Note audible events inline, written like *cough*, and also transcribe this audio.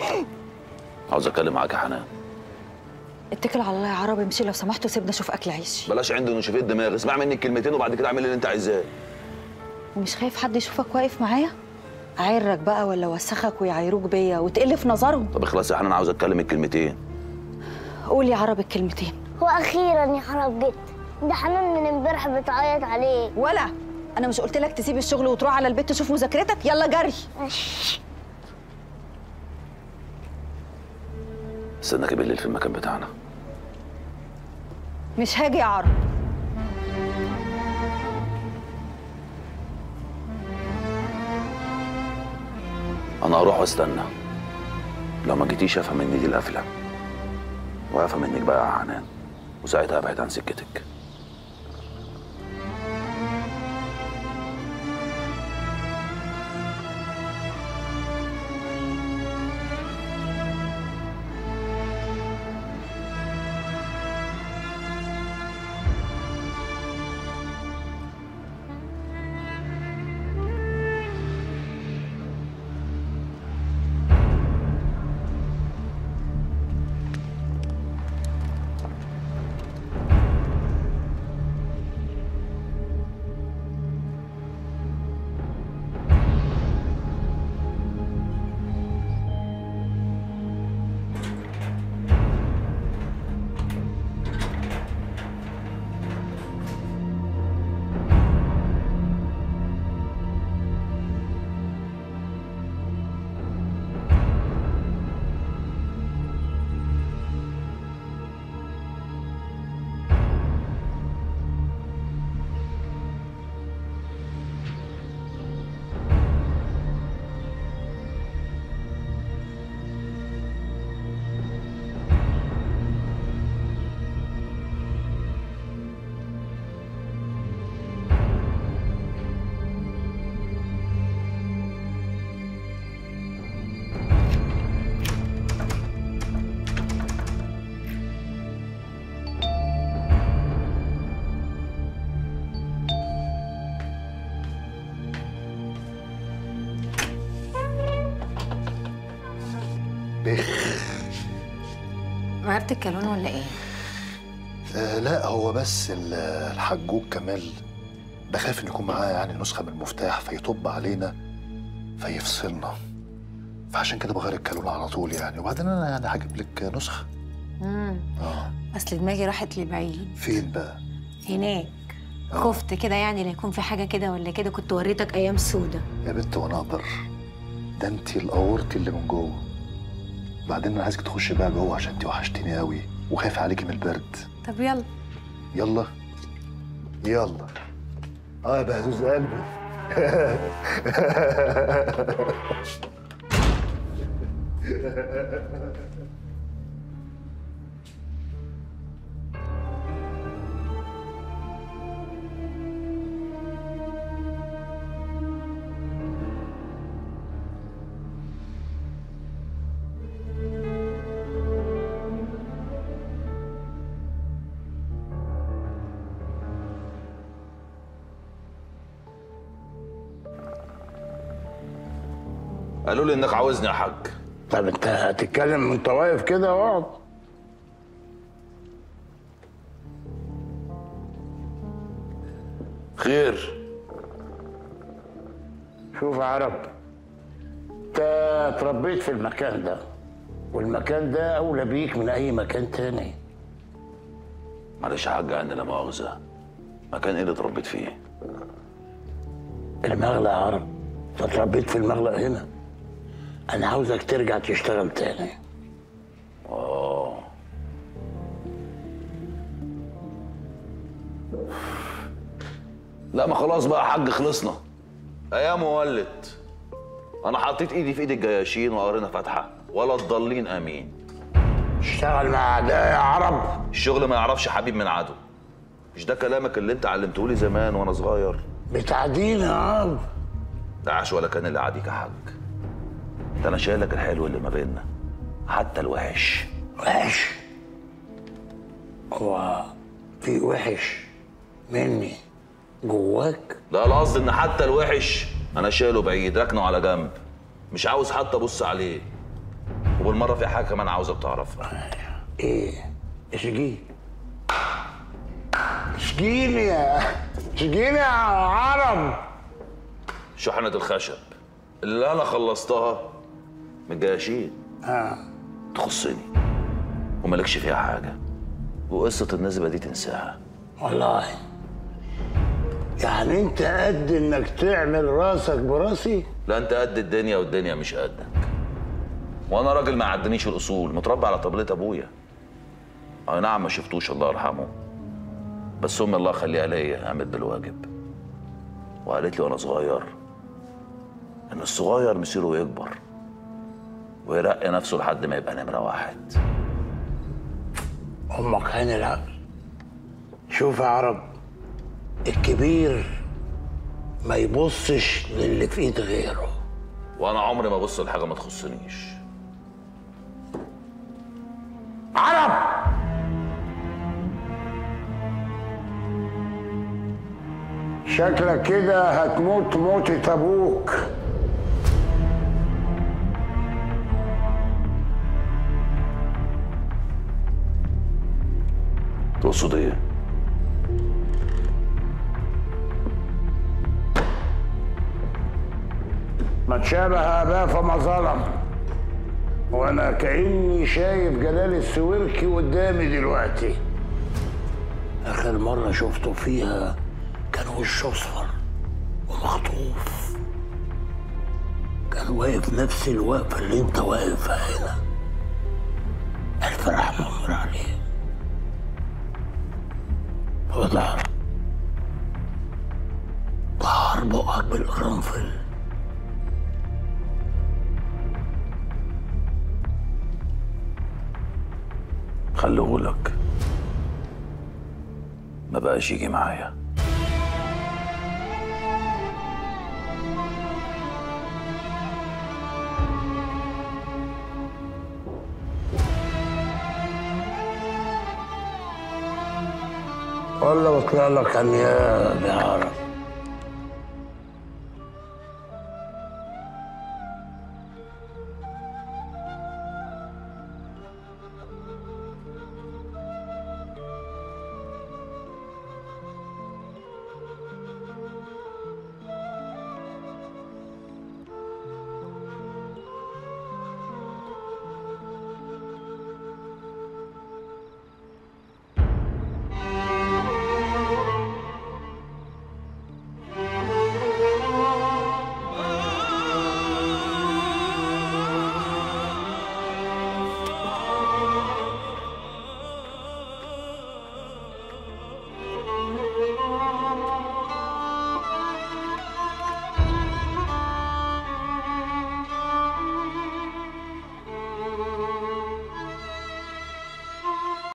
*gasps* عاوز أتكلم معاك يا حنان. اتكل على الله يا عربي امشي. لو سمحت وسيبنا أشوف أكل عيش. بلاش عنده نشفيت دماغ اسمع مني الكلمتين وبعد كده اعمل اللي أنت عايزاه. ومش خايف حد يشوفك واقف معايا؟ اعيرك بقى ولا وسخك ويعايروك بيا وتقل في نظرهم؟ طب اخلص يا حنان عاوز أتكلم الكلمتين. قول يا عربي الكلمتين. وأخيرا يا حرام جيت. ده حنان من امبارح بتعيط عليك ولا! أنا مش قلت لك تسيب الشغل وتروح على البيت تشوف مذاكرتك؟ يلا جري. استناكي بالليل في المكان بتاعنا. مش هاجي يا عربي أنا هروح وأستنى. لو ما جيتيش أفهم مني دي القفلة. وأفهم منك بقى يا حنان وساعتها أبعد عن سكتك. غيرت الكالون ولا إيه؟ آه لا هو بس ال- الحجوج كمال. بخاف إن يكون معاه يعني نسخة من المفتاح فيطب علينا فيفصلنا. فعشان كده بغير الكالون على طول يعني. وبعدين أنا يعني هجيب لك نسخة. امم آه. أصل دماغي راحت لبعيد. فين بقى؟ هناك. خفت كده يعني لا يكون في حاجة كده ولا كده. كنت وريتك أيام سودة. يا بنت وأنا أقدر ده انت القورتي اللي من جوه. بعدين أنا عايزك تخشي بقى جوه عشان انت وحشتيني قوي وخايف عليكي من البرد. طب يلا. يلا. يلا. آه يا بهزوز قلبي. *laughs* قالوا لي إنك عاوزني يا حاج طب أنت هتتكلم من واقف كده واقعد خير. شوف يا عرب أنت اتربيت في المكان ده والمكان ده أولى بيك من أي مكان تاني. معلش يا حاج أنا لا مؤاخذة. مكان إيه اللي اتربيت فيه؟ المغلى يا عرب اتربيت في المغلى هنا. أنا عاوزك ترجع تشتغل تاني. آه لا ما خلاص بقى يا حاج خلصنا. أيام مولد أنا حطيت إيدي في إيد الجياشين وقرينا فاتحه ولا الضالين آمين. اشتغل مع اعداء يا عرب. الشغل ما يعرفش حبيب من عدو. مش ده كلامك اللي أنت علمتهولي زمان وأنا صغير؟ بتعدينا يا عرب. ده عاش ولا كان اللي عاديك يا حاج. ده أنا شايلك الحلو اللي ما بيننا حتى الوحش. وحش؟ هو في وحش مني جواك؟ لا القصد إن حتى الوحش أنا شايله بعيد راكنه على جنب. مش عاوز حتى أبص عليه. وبالمرة في حاجة كمان عاوزك تعرفها. إيه؟ اشجيه اشجيني يا اشجيني يا عرب. شحنة الخشب. اللي أنا خلصتها. من الجياشين آه. تخصني. ومالكش فيها حاجة. وقصة النسبة دي تنساها. والله. يعني انت قد انك تعمل راسك براسي؟ لا انت قد الدنيا والدنيا مش قدك. وأنا راجل ما عدنيش الأصول. متربي على طبلة أبويا. أي نعم ما شفتوش الله يرحمه. بس أمي الله يخليها ليا قامت بالواجب. وقالت لي وأنا صغير إن الصغير مصيره يكبر. ويرقي نفسه لحد ما يبقى نمرة واحد. أمك عين العقل شوف يا عرب الكبير ما يبصش للي في إيد غيره. وأنا عمري ما ابص لحاجة ما تخصنيش. عرب! شكلك كده هتموت موتة أبوك. تقصد إيه ما تشابه اباه فما ظلم. وأنا كأني شايف جلال السويركي قدامي دلوقتي. آخر مرة شفته فيها كان وشه أصفر ومخطوف. كان واقف نفس الوقفة اللي أنت واقفها هنا. خليهولك ما بقاش يجي معايا. ولا بطلع لك انياب يا عرب